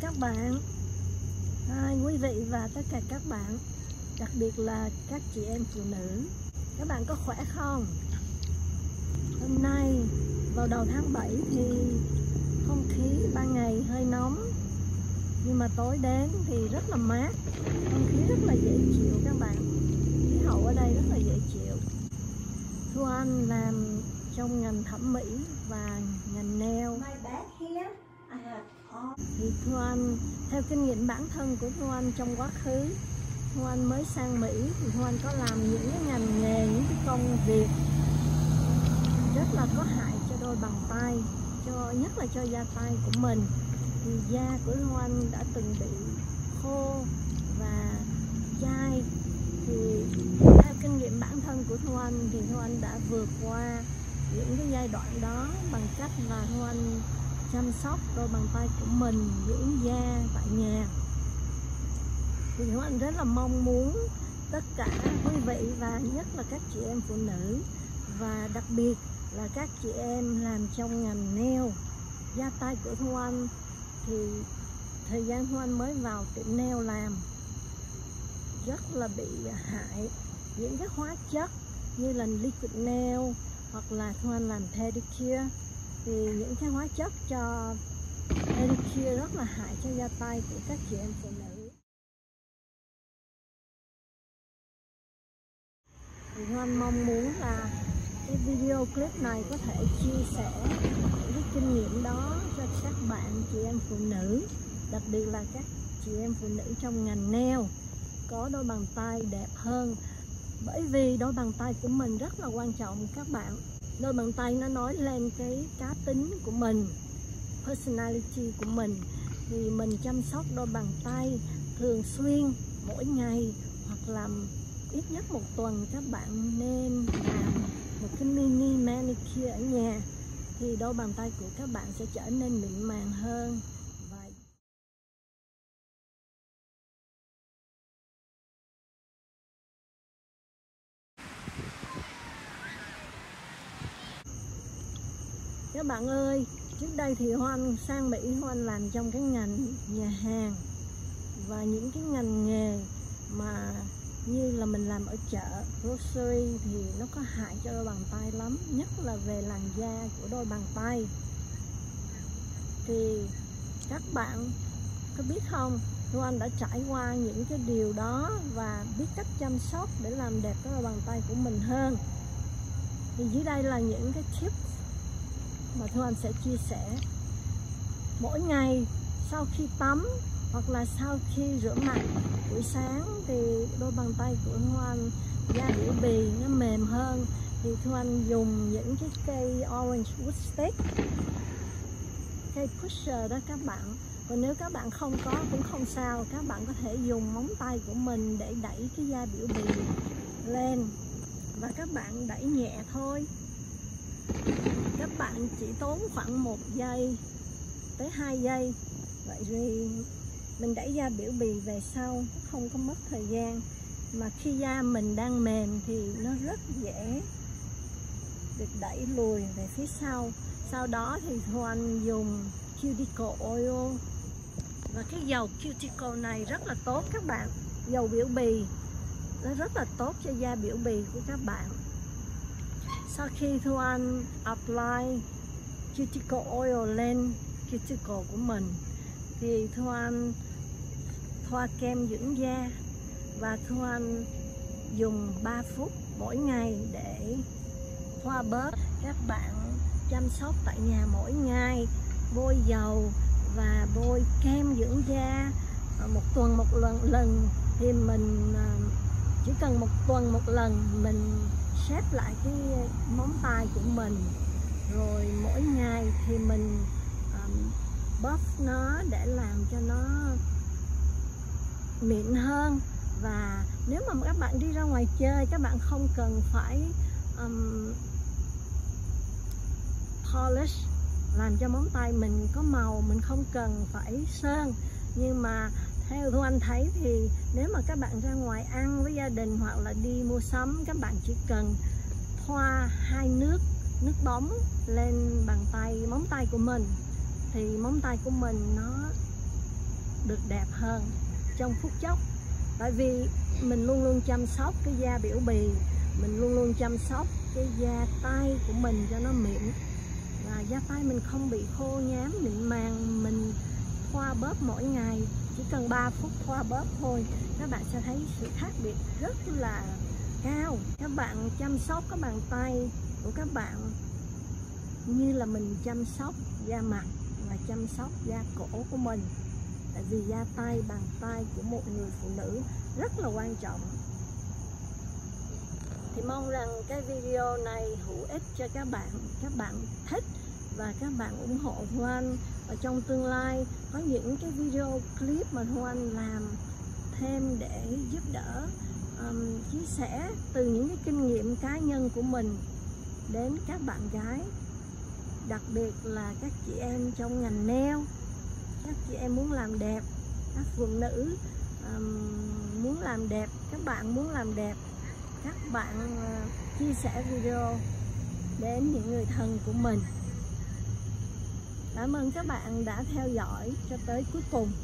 Các bạn. À, Quý vị và tất cả các bạn Đặc biệt là các chị em phụ nữ. Các bạn có khỏe không? Hôm nay vào đầu tháng 7 thì không khí ban ngày hơi nóng. Nhưng mà tối đến thì rất là mát. Không khí rất là dễ chịu các bạn. Khí hậu ở đây rất là dễ chịu. Thu Anh làm trong ngành thẩm mỹ và ngành nail. My back here thì Thu Anh theo kinh nghiệm bản thân của Thu Anh trong quá khứ, Thu Anh mới sang Mỹ thì Thu Anh có làm những cái ngành nghề, những cái công việc rất là có hại cho đôi bàn tay, cho, nhất là cho da tay của mình. Thì da của Thu Anh đã từng bị khô và chai. Thì theo kinh nghiệm bản thân của Thu Anh thì Thu Anh đã vượt qua những cái giai đoạn đó bằng cách là Thu Anh chăm sóc đôi bàn tay của mình, dưỡng da tại nhà. Thì Hữu Anh rất là mong muốn tất cả quý vị và nhất là các chị em phụ nữ và đặc biệt là các chị em làm trong ngành nail, da tay của Thu Anh thì thời gian Thu Anh mới vào tiệm nail làm rất là bị hại, những cái hóa chất như là liquid nail hoặc là Thu Anh làm pedicure thì những cái hóa chất cho pedicure rất là hại cho da tay của các chị em phụ nữ. Thì Hoan mong muốn là cái video clip này có thể chia sẻ những cái kinh nghiệm đó cho các bạn chị em phụ nữ, đặc biệt là các chị em phụ nữ trong ngành nail có đôi bàn tay đẹp hơn. Bởi vì đôi bàn tay của mình rất là quan trọng, các bạn đôi bàn tay nó nói lên cái cá tính của mình, personality của mình. Thì mình chăm sóc đôi bàn tay thường xuyên, mỗi ngày, hoặc là ít nhất một tuần các bạn nên làm một cái mini manicure ở nhà. Thì đôi bàn tay của các bạn sẽ trở nên mịn màng hơn. Các bạn ơi, trước đây thì Hoan sang Mỹ, Hoan làm trong cái ngành nhà hàng và những cái ngành nghề mà như là mình làm ở chợ, grocery thì nó có hại cho đôi bàn tay lắm, nhất là về làn da của đôi bàn tay. Thì các bạn có biết không, Hoan đã trải qua những cái điều đó và biết cách chăm sóc để làm đẹp cái đôi bàn tay của mình hơn. Thì dưới đây là những cái tips mà Thu Anh sẽ chia sẻ. Mỗi ngày sau khi tắm hoặc là sau khi rửa mặt buổi sáng thì đôi bàn tay của Thu Anh da biểu bì, nó mềm hơn. Thì Thu Anh dùng những cái cây orange wood stick, cây pusher đó các bạn. Còn nếu các bạn không có cũng không sao, các bạn có thể dùng móng tay của mình để đẩy cái da biểu bì lên. Và các bạn đẩy nhẹ thôi các bạn chỉ tốn khoảng một giây tới 2 giây. Vậy thì mình đẩy da biểu bì về sau, không có mất thời gian. Mà khi da mình đang mềm thì nó rất dễ được đẩy lùi về phía sau. Sau đó thì Thu Anh dùng cuticle oil. Và cái dầu cuticle này rất là tốt các bạn. Dầu biểu bì, nó rất là tốt cho da biểu bì của các bạn sau khi Thu Anh apply cuticle oil lên cuticle của mình, thì Thu Anh thoa kem dưỡng da và Thu Anh dùng 3 phút mỗi ngày để thoa bớt. Các bạn chăm sóc tại nhà mỗi ngày, bôi dầu và bôi kem dưỡng da à, một tuần một lần lần thì mình à, chỉ cần một tuần một lần mình xếp lại cái móng tay của mình. Rồi mỗi ngày thì mình um, buff nó để làm cho nó mịn hơn. Và nếu mà các bạn đi ra ngoài chơi các bạn không cần phải um, polish làm cho móng tay mình có màu mình không cần phải sơn. Nhưng mà theo thu anh thấy thì nếu mà các bạn ra ngoài ăn với gia đình hoặc là đi mua sắm, các bạn chỉ cần thoa hai nước nước bóng lên bàn tay, móng tay của mình. Thì móng tay của mình nó được đẹp hơn trong phút chốc. Tại vì mình luôn luôn chăm sóc cái da biểu bì, mình luôn luôn chăm sóc cái da tay của mình cho nó mịn. Và da tay mình không bị khô nhám, mịn màng, mình thoa bóp mỗi ngày. Chỉ cần 3 phút thoa bóp thôi, các bạn sẽ thấy sự khác biệt rất là cao. Các bạn chăm sóc các bàn tay của các bạn như là mình chăm sóc da mặt và chăm sóc da cổ của mình. Tại vì da tay, bàn tay của một người phụ nữ rất là quan trọng. Thì mong rằng cái video này hữu ích cho các bạn. Các bạn thích và các bạn ủng hộ hoan. Anh và trong tương lai có những cái video clip mà Thu Anh làm thêm để giúp đỡ um, chia sẻ từ những cái kinh nghiệm cá nhân của mình đến các bạn gái đặc biệt là các chị em trong ngành nail các chị em muốn làm đẹp các phụ nữ um, muốn làm đẹp các bạn muốn làm đẹp các bạn uh, chia sẻ video đến những người thân của mình cảm ơn các bạn đã theo dõi cho tới cuối cùng.